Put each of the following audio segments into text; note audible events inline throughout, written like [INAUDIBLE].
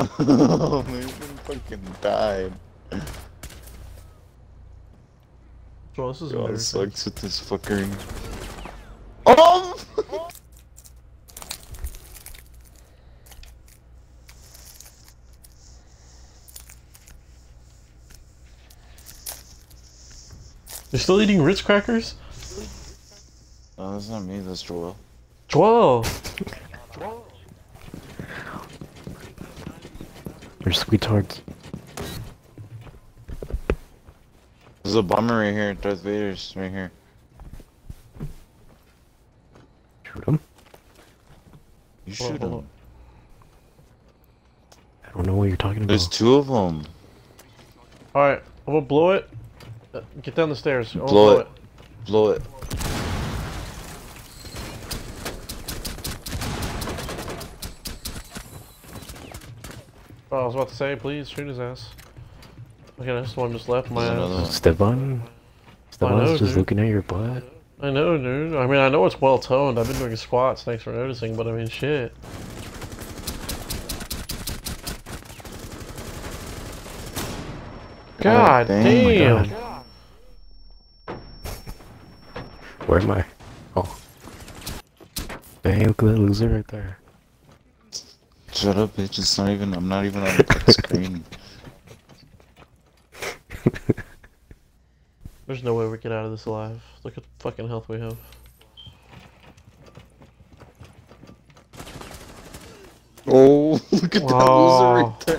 [LAUGHS] oh, man, fucking died. Bro, this is God, sucks with this fucking. Oh! [LAUGHS] You're still eating Ritz crackers? No, that's not me, that's Joel. Whoa! [LAUGHS] They're sweethearts. There's a bomber right here, Darth Vader's right here. Shoot them. You Whoa, shoot hold him. I don't know what you're talking about. There's two of them. Alright, I'm gonna blow it. Uh, Get down the stairs. I'm gonna Blow it. Blow it. Was about to say, please shoot his ass. Okay, this one just left my ass. another one. Stevan? I Stevan's know, just dude. looking at your butt. I know, dude. I mean, I know it's well toned. I've been doing squats. Thanks for noticing. But I mean, shit. Oh, God damn. damn. Where am I? Oh. Hey, look at that loser right there. Shut up, bitch. It's not even. I'm not even on the screen. [LAUGHS] There's no way we get out of this alive. Look at the fucking health we have. Oh, [LAUGHS] look at that Wow. loser right there.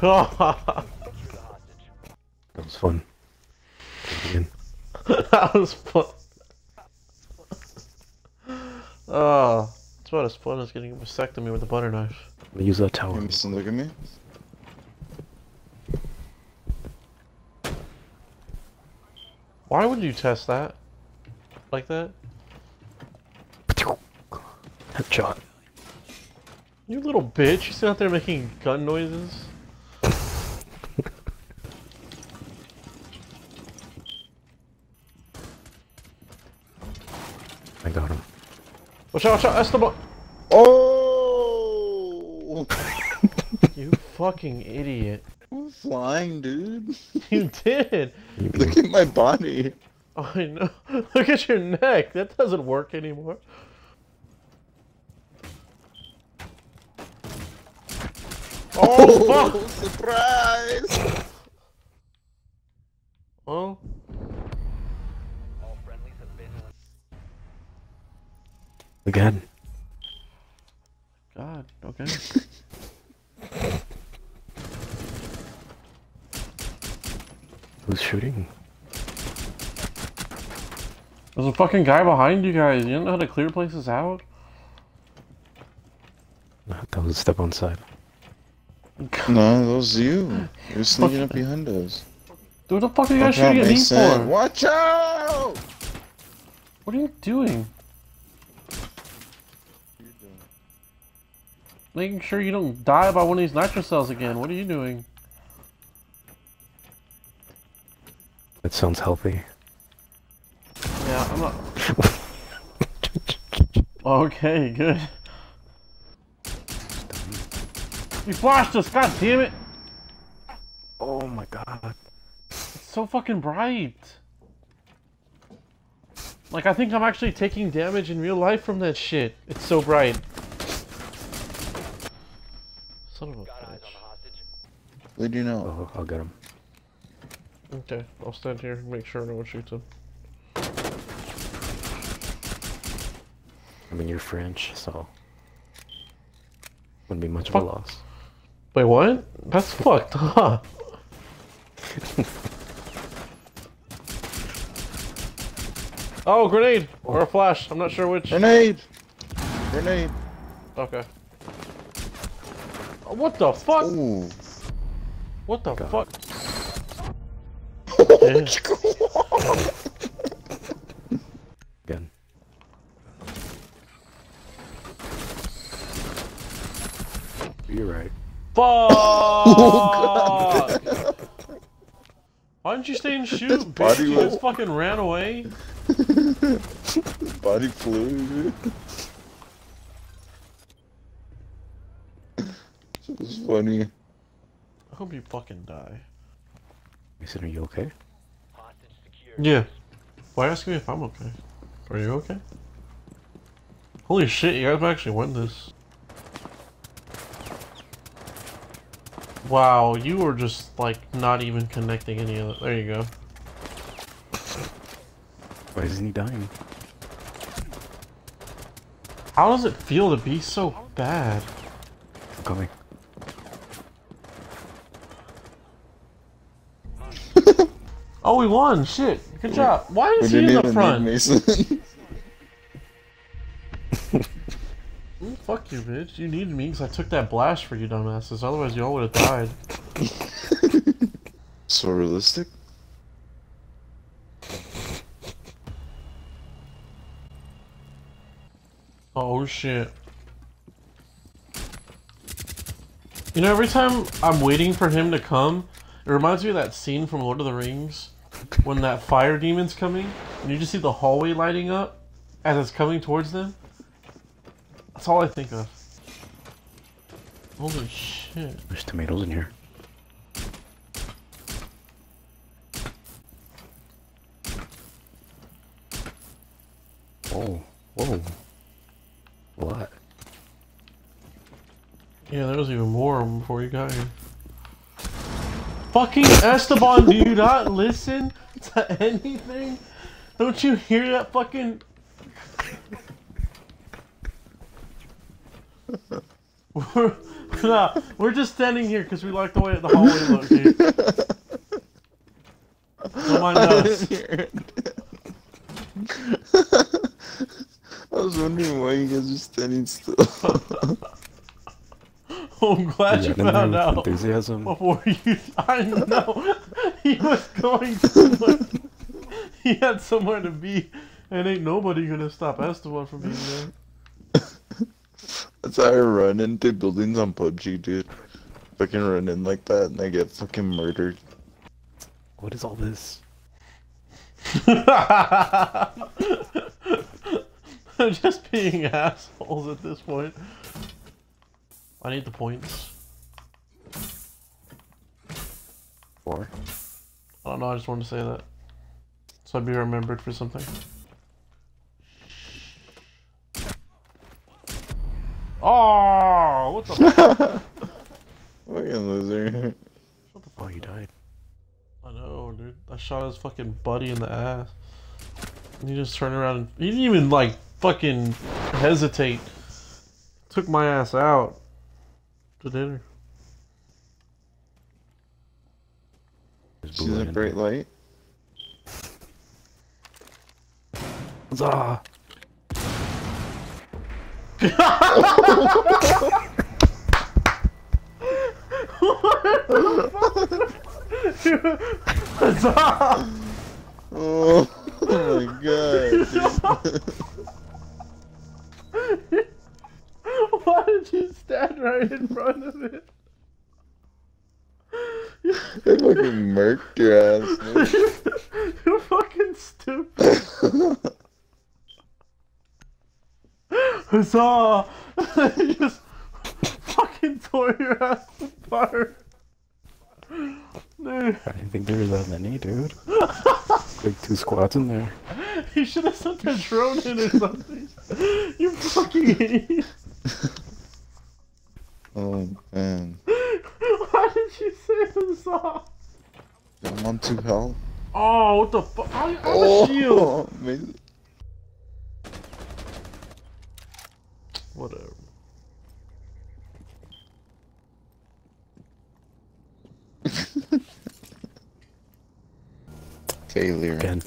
that [LAUGHS] That was fun. Again. was fun. Oh, it's about as fun as getting a vasectomy with a butter knife. Let me use that tower. Emerson, look at me. Why would you test that? Like that? Headshot. You little bitch, you sit out there making gun noises. I got him. Watch out, watch out, that's the Esteban! Oh! [LAUGHS] You fucking idiot. I'm flying, dude. [LAUGHS] You did! Look at my body. Oh, I know. [LAUGHS] Look at your neck. That doesn't work anymore. Oh, oh fuck! surprise! Oh, Again. God, okay. [LAUGHS] Who's shooting? There's a fucking guy behind you guys. You don't know how to clear places out? That was a step on side. [LAUGHS] No, that was you. You're sneaking up behind us. Dude, what the fuck are you guys Watch shooting at me for? Watch out! What are you doing? Making sure you don't die by one of these nitro cells again. What are you doing? That sounds healthy. Yeah, I'm not. [LAUGHS] Okay, good. You flashed us, god damn it! oh my god. It's so fucking bright. Like, I think I'm actually taking damage in real life from that shit. It's so bright. Son of a bitch. What do you know? Oh, I'll get him. Okay, I'll stand here and make sure no one shoots him. I mean, you're French, so. Wouldn't be much of a loss. Wait, what? That's fucked up. [LAUGHS] oh, grenade! Or a flash. I'm not sure which. Grenade! Grenade! Okay. What the fuck? Ooh. What the God. fuck? [LAUGHS] Again. You're right. Fuck! Oh, [LAUGHS] Why didn't you stay and shoot, His bitch? You was- just fucking ran away. [LAUGHS] Body flew, dude. Funny. I hope you fucking die. Mason, are you okay? Yeah. Why ask me if I'm okay? Are you okay? Holy shit, you guys actually won this. Wow, you were just like not even connecting any of it. There you go. Why isn't he dying? How does it feel to be so bad? I'm coming. Oh, we won! Shit! Good job. Why is he in the front? Mason. [LAUGHS] Mm, Fuck you, bitch. You needed me because I took that blast for you, dumbasses. Otherwise, y'all would have died. [LAUGHS] so realistic? Oh shit. You know, every time I'm waiting for him to come, it reminds me of that scene from Lord of the Rings when that fire demon's coming and you just see the hallway lighting up as it's coming towards them. That's all I think of. Holy shit. There's tomatoes in here. Oh, whoa, whoa. What? Yeah, there was even more before you got here. Fucking Esteban, do you not listen to anything? Don't you hear that fucking... we're, [LAUGHS] nah, we're just standing here because we like the way the hallway looks, dude. Don't mind [LAUGHS] us. I was wondering why you guys are standing still. [LAUGHS] Oh, I'm glad you got in there found out Enthusiasm. before you... [LAUGHS] I know. He was going somewhere. [LAUGHS] He had somewhere to be. And ain't nobody gonna stop Esteban from being there. That's how I run into buildings on PUBG, dude. Fucking run in like that and I get fucking murdered. What is all this? [LAUGHS] They're just being assholes at this point. I need the points. For? I don't know, I just wanted to say that. So I'd be remembered for something. Oh, what the fuck? [LAUGHS] Fucking loser. What the fuck? Oh, you died. I know, dude. I shot his fucking buddy in the ass. And he just turned around and he didn't even like fucking hesitate. Took my ass out to dinner. There's See blue that in bright light? Huzzah! Huzzah! [LAUGHS] Oh, oh my god. [LAUGHS] right in front of it? They fucking murked your ass. [LAUGHS] You're fucking stupid. Huzzah! [LAUGHS] you just fucking tore your ass apart. Dude, I didn't think there was that many, dude. [LAUGHS] like two squads in there. you should have sent a drone in or something. You fucking idiot. Oh man. [LAUGHS] Why did you say huzzah? I'm on two health. Oh, what the fuck? I have a shield. Oh, [LAUGHS] amazing. Whatever. [LAUGHS] Failure. Again.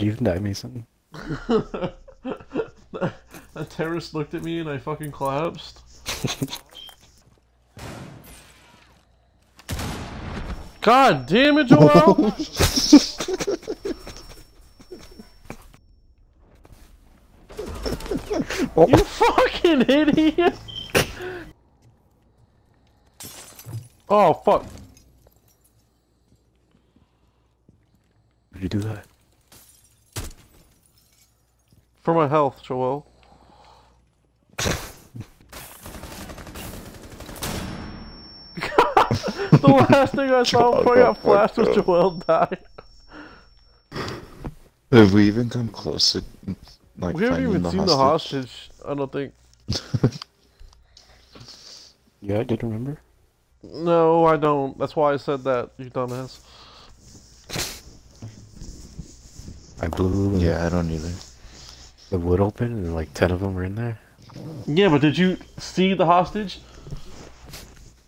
You even die, Mason? [LAUGHS] A terrorist looked at me and I fucking collapsed. [LAUGHS] God damn it, Joel! [LAUGHS] you fucking idiot! Oh fuck! Did you do that? For my health, Joel. [LAUGHS] the last thing I saw Joel before I got got flashed was fucked up. Joel died. Have we even come close to like We haven't finding even the seen hostage? the hostage, I don't think. [LAUGHS] Yeah, I did remember. No, I don't. That's why I said that, you dumbass. I blew Yeah, I don't either. The wood open and like 10 of them were in there. Yeah, but did you see the hostage?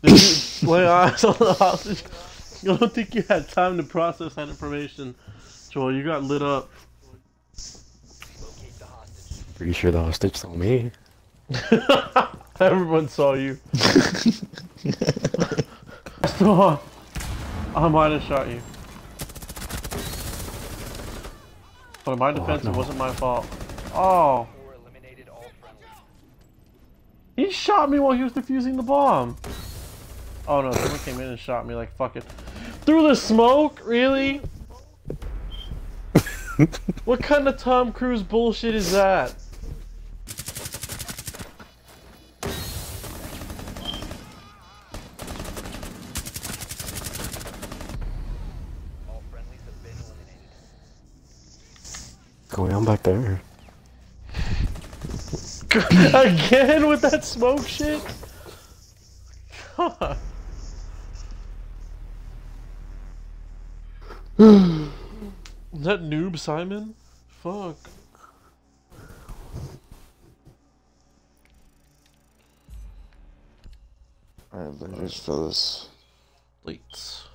Did you [LAUGHS] lay eyes on the hostage? [LAUGHS] I don't think you had time to process that information. Joel, you got lit up. Pretty sure the hostage saw me. [LAUGHS] Everyone saw you. Still, uh, I might have shot you. But in my oh, defense, no. it wasn't my fault. Oh. He shot me while he was defusing the bomb. Oh no, someone came in and shot me like fuck it. Through the smoke? Really? [LAUGHS] what kind of Tom Cruise bullshit is that? Going on back there. [LAUGHS] Again with that smoke shit? God. Is that noob Simon? Fuck. Alright, let's fill this. Late. Alright.